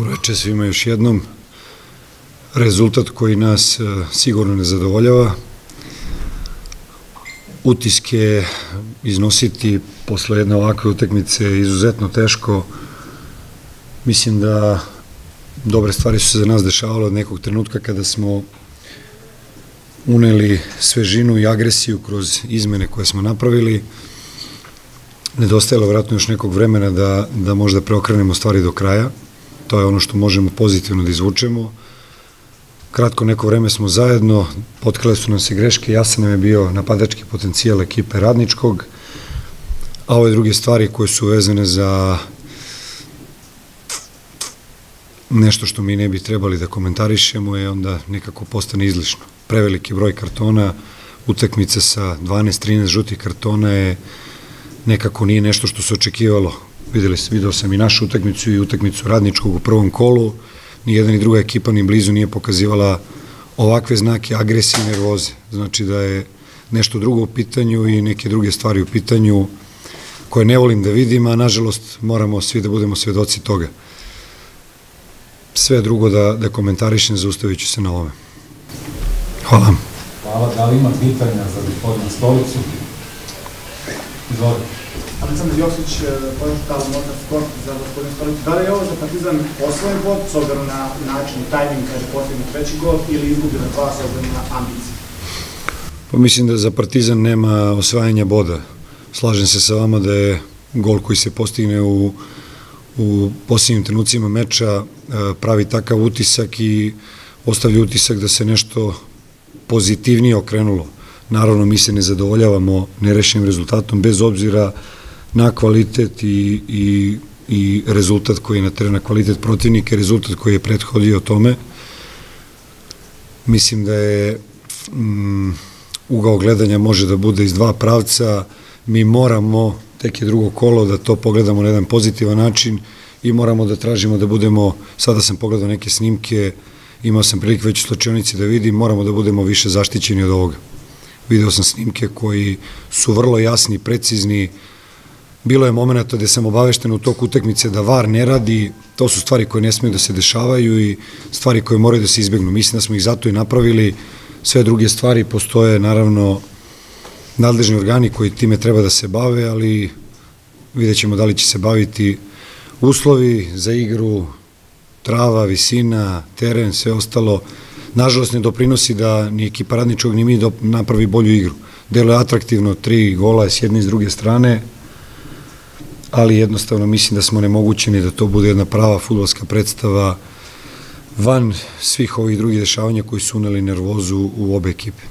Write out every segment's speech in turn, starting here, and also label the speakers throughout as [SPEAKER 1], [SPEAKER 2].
[SPEAKER 1] Dobro večer svima još jednom. Rezultat koji nas e, sigurno ne zadovoljava. Utiske iznositi posle jedne ovakve utekmice je izuzetno teško. Mislim da dobre stvari su se za nas dešavale od nekog trenutka kada smo uneli svežinu i agresiju kroz izmene koje smo napravili. Nedostajalo vratno još nekog vremena da, da možda preokrenemo stvari do kraja. To je ono što možemo pozitivno da izvučemo. Kratko neko vreme smo zajedno, potkrale su nam se greške, jasan nam je bio napadački potencijal ekipe radničkog, a ove druge stvari koje su vezane za nešto što mi ne bi trebali da komentarišemo je onda nekako postane izlišno. Preveliki broj kartona, utakmice sa 12-13 žutih kartona je nekako nije nešto što se očekivalo. Videli, video sam i našu utakmicu i utakmicu radničkog u prvom kolu, ni jedna ni druga ekipa ni blizu nije pokazivala ovakve znake agresije i nervoze. Znači da je nešto drugo u pitanju i neke druge stvari u pitanju koje ne volim da vidim, a nažalost moramo svi da budemo svedoci toga. Sve drugo da, da komentarišem, zaustavit ću se na ove. Hvala.
[SPEAKER 2] Hvala. Da li ima pitanja za gospodina Stolicu? Izvolite.
[SPEAKER 3] Aleksandar Joksić, portal Motor Sport za gospodin Stolicu. Da li je ovo za Partizan osvojen bod, s obzirom na način i tajming kada je postignut treći gol, ili izgubila dva s obzirom na ambicije?
[SPEAKER 1] Pa mislim da za Partizan nema osvajanja boda. Slažem se sa vama da je gol koji se postigne u, u posljednjim trenucima meča e, pravi takav utisak i ostavlja utisak da se nešto pozitivnije okrenulo. Naravno, mi se ne zadovoljavamo nerešenim rezultatom, bez obzira na kvalitet i, i, i rezultat koji je na terenu, na kvalitet protivnika, rezultat koji je prethodio tome. Mislim da je mm, ugao gledanja može da bude iz dva pravca, mi moramo, tek je drugo kolo, da to pogledamo na jedan pozitivan način i moramo da tražimo da budemo, sada sam pogledao neke snimke, imao sam prilike već u slučajnici da vidim, moramo da budemo više zaštićeni od ovoga. Video sam snimke koji su vrlo jasni precizni, bilo je momenta gde sam obavešten u toku utakmice da VAR ne radi, to su stvari koje ne smeju da se dešavaju i stvari koje moraju da se izbegnu. Mislim da smo ih zato i napravili, sve druge stvari postoje naravno nadležni organi koji time treba da se bave, ali vidjet ćemo da li će se baviti uslovi za igru, trava, visina, teren, sve ostalo. Nažalost ne doprinosi da ni ekipa radničog ni mi napravi bolju igru. Delo je atraktivno, tri gola s jedne i s druge strane, ali jednostavno mislim da smo nemogućeni da to bude jedna prava futbolska predstava van svih ovih drugih dešavanja koji su uneli nervozu u obe ekipe.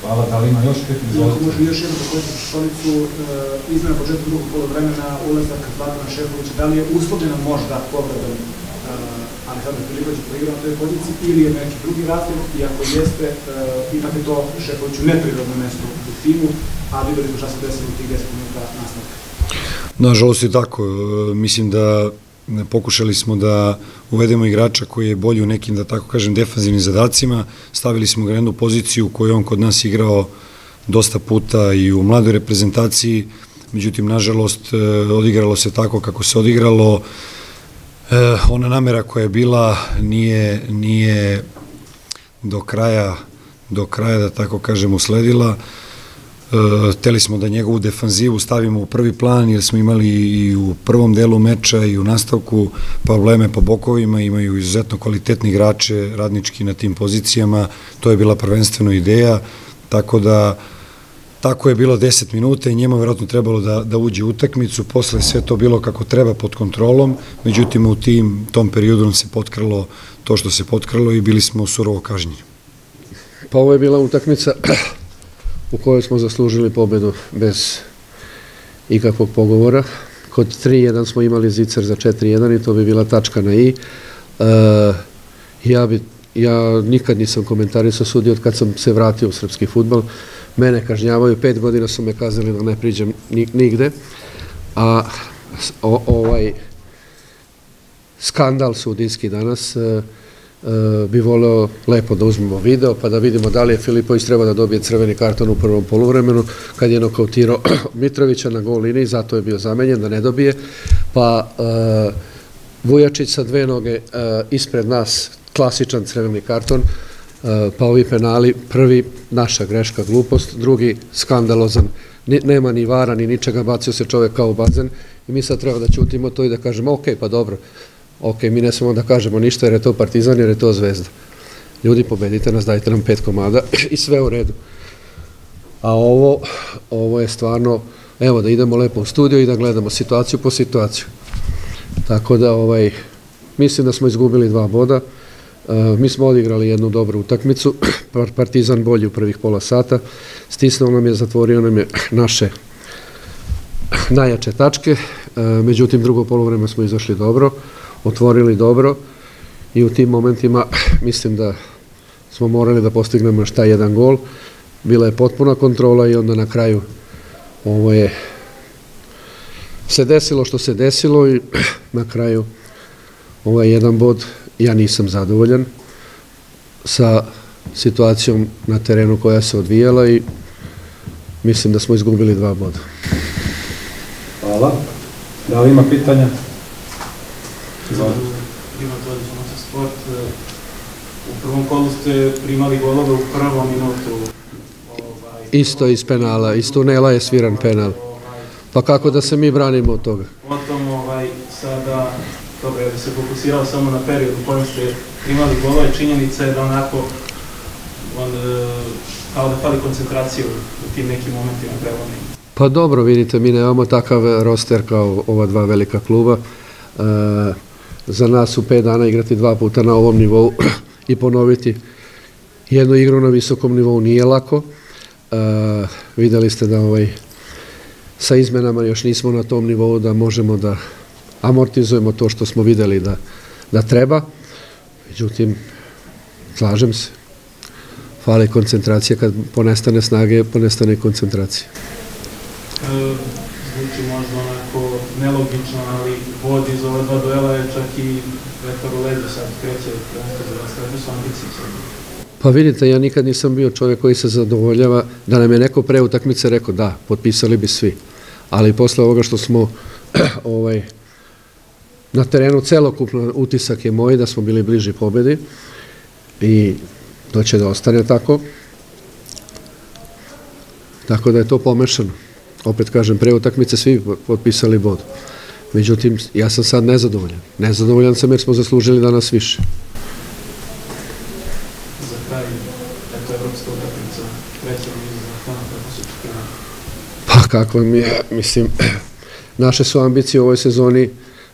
[SPEAKER 2] Hvala, da li ima još pet
[SPEAKER 3] Ako može još jednu također stolicu, e, izmena početka drugog pola vremena, ulazak Zlatana Šefovića, da li je uslovljena možda povredom e, Aleksandra Filipovića koji igra na toj poziciji ili je neki drugi razlog i ako jeste, e, ipak je to Šefoviću neprirodno mesto u timu, a videli smo šta se desilo u tih 10 minuta nastavka.
[SPEAKER 1] Nažalost je tako. Mislim da pokušali smo da uvedemo igrača koji je bolji u nekim, da tako kažem, defanzivnim zadacima, stavili smo ga jednu poziciju u kojoj on kod nas igrao dosta puta i u mladoj reprezentaciji, međutim, nažalost, e, odigralo se tako kako se odigralo, e, ona namera koja je bila nije, nije do kraja, do kraja, da tako kažem, usledila, E, hteli smo da njegovu defanzivu stavimo u prvi plan jer smo imali i u prvom delu meča i u nastavku probleme po bokovima, imaju izuzetno kvalitetni igrače radnički na tim pozicijama, to je bila prvenstveno ideja, tako da tako je bilo 10 minuta i njema verovatno trebalo da, da uđe u utakmicu, posle sve to bilo kako treba pod kontrolom, međutim u tim, tom periodu nam se potkralo to što se potkralo i bili smo surovo kažnjeni.
[SPEAKER 4] Pa ovo je bila utakmica u kojoj smo zaslužili pobedu bez ikakvog pogovora. Kod 3-1 smo imali zicer za 4-1 i to bi bila tačka na i. E, ja, bi, ja nikad nisam komentarisao sudi od kad sam se vratio u srpski futbol. Mene kažnjavaju, pet godina su me kazali da ne priđem nigde, a ovaj skandal sudijski danas E, bi voleo lepo da uzmemo video pa da vidimo da li je Filipović treba da dobije crveni karton u prvom poluvremenu kad je nokautirao Mitrovića na gol liniji, zato je bio zamenjen da ne dobije, pa e, Vujačić sa dve noge e, ispred nas, klasičan crveni karton, pa ovi penali, prvi naša greška, glupost, drugi skandalozan, nema ni vara, ni ničega, bacio se čovek kao bazen i mi sad treba da ćutimo to i da kažemo, ok, pa dobro, ok, mi ne smemo da kažemo ništa jer je to Partizan, jer je to Zvezda. Ljudi, pobedite nas, dajte nam pet komada i sve u redu. A ovo, ovo je stvarno, evo da idemo lepo u studio i da gledamo situaciju po situaciju. Tako da, ovaj, mislim da smo izgubili dva boda. E, mi smo odigrali jednu dobru utakmicu, Partizan bolji u prvih pola sata, stisnuo nam je, zatvorio nam je naše najjače tačke, e, međutim drugo polovreme smo izašli dobro, otvorili dobro i u tim momentima mislim da smo morali da postignemo šta jedan gol, bila je potpuna kontrola i onda na kraju ovo je se desilo što se desilo i na kraju ovaj jedan bod. Ja nisam zadovoljan sa situacijom na terenu koja se odvijala i mislim da smo izgubili dva boda.
[SPEAKER 2] Hvala. Da li ima pitanja? Izvolite.
[SPEAKER 5] Ima to za sport. U prvom kolu ste primali golove u prvom minutu.
[SPEAKER 4] Ovaj, isto iz penala, iz tunela je sviran penal. Pa kako da se mi branimo od toga?
[SPEAKER 5] Potom ovaj, sada, dobro, ja bi se fokusirao samo na period u kojem ste imali golove, činjenica je da onako on, e, kao da fali koncentraciju u tim nekim momentima prevodnim.
[SPEAKER 4] Pa dobro, vidite, mi nemamo takav roster kao ova dva velika kluba. E, za nas u pet dana igrati dva puta na ovom nivou i ponoviti jednu igru na visokom nivou nije lako. E, videli ste da ovaj sa izmenama još nismo na tom nivou da možemo da amortizujemo to što smo videli da, da treba. Međutim, slažem se. Fali koncentracija, kad ponestane snage, ponestane koncentracija.
[SPEAKER 5] E, zvuči možda onako nelogično, ali vod iz ova dva duela je čak i vetar u leđu sad kreće za vas, kakve su ambicije sad?
[SPEAKER 4] Pa vidite, ja nikad nisam bio čovjek koji se zadovoljava da nam je neko pre utakmice rekao da, potpisali bi svi ali posle ovoga što smo ovaj, na terenu celokupno utisak je moj da smo bili bliži pobedi i to će da ostane tako. Tako da je to pomešano. Opet kažem, pre utakmice svi potpisali bod. Međutim, ja sam sad nezadovoljan. Nezadovoljan sam jer smo zaslužili danas više.
[SPEAKER 5] Za kraj, eto, evropska utakmica, nizu za kako se očekivali?
[SPEAKER 4] kako mi je, mislim, naše su ambicije u ovoj sezoni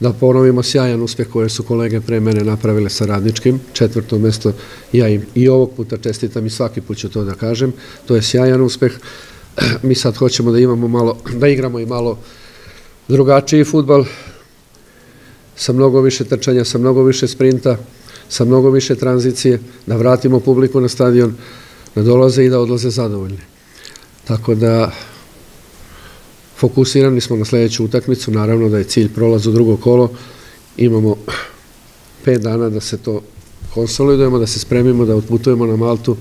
[SPEAKER 4] da ponovimo sjajan uspeh koje su kolege pre mene napravile sa radničkim, četvrto mesto, ja im i ovog puta čestitam i svaki put ću to da kažem, to je sjajan uspeh, mi sad hoćemo da imamo malo, da igramo i malo drugačiji futbal, sa mnogo više trčanja, sa mnogo više sprinta, sa mnogo više tranzicije, da vratimo publiku na stadion, da dolaze i da odlaze zadovoljni. Tako da Fokusirani smo na sledeću utakmicu, naravno da je cilj prolaz u drugo kolo. Imamo pet dana da se to konsolidujemo, da se spremimo, da otputujemo na Maltu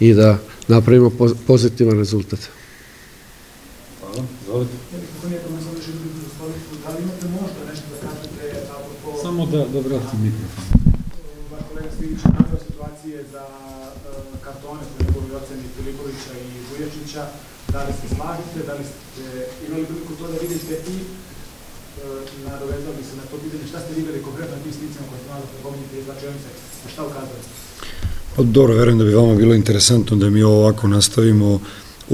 [SPEAKER 4] i da napravimo pozitivan rezultat.
[SPEAKER 2] Hvala, izvolite. Samo da, da vratim mikrofon.
[SPEAKER 3] Vaš kolega Svidić je situacije za e, kartone koje je govorio oceni Filipovića i Vujačića da li se slažete, da li ste imali priliku to da vidite i e, nadovezao bi se na to pitanje šta ste videli konkretno na tim snicama koje ste malo pogominjete iz Lačionice, a šta ukazuje?
[SPEAKER 1] Pa dobro, verujem da bi vama bilo interesantno da mi ovo ovako nastavimo.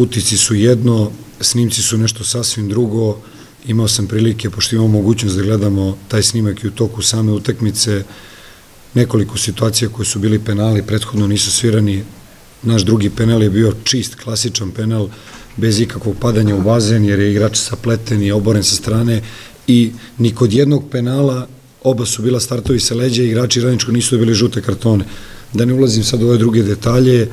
[SPEAKER 1] Utici su jedno, snimci su nešto sasvim drugo. Imao sam prilike, pošto imamo mogućnost da gledamo taj snimak i u toku same utakmice, nekoliko situacija koje su bili penali, prethodno nisu svirani. Naš drugi penal je bio čist, klasičan penal, bez ikakvog padanja u bazen, jer je igrač sapleten i oboren sa strane i ni kod jednog penala oba su bila startovi sa leđa igrači radničko nisu dobili žute kartone. Da ne ulazim sad u ove druge detalje,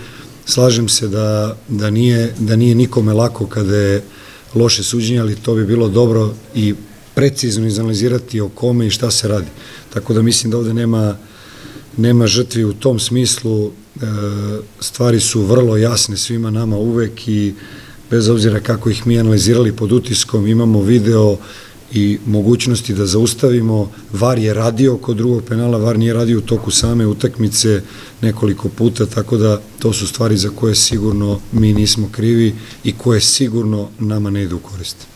[SPEAKER 1] slažem se da, da, nije, da nije nikome lako kada je loše suđenje, ali to bi bilo dobro i precizno izanalizirati o kome i šta se radi. Tako da mislim da ovde nema, nema žrtvi u tom smislu, e, stvari su vrlo jasne svima nama uvek i bez obzira kako ih mi analizirali pod utiskom, imamo video, i mogućnosti da zaustavimo. VAR je radio kod drugog penala, VAR nije radio u toku same utakmice nekoliko puta, tako da to su stvari za koje sigurno mi nismo krivi i koje sigurno nama ne idu u korist.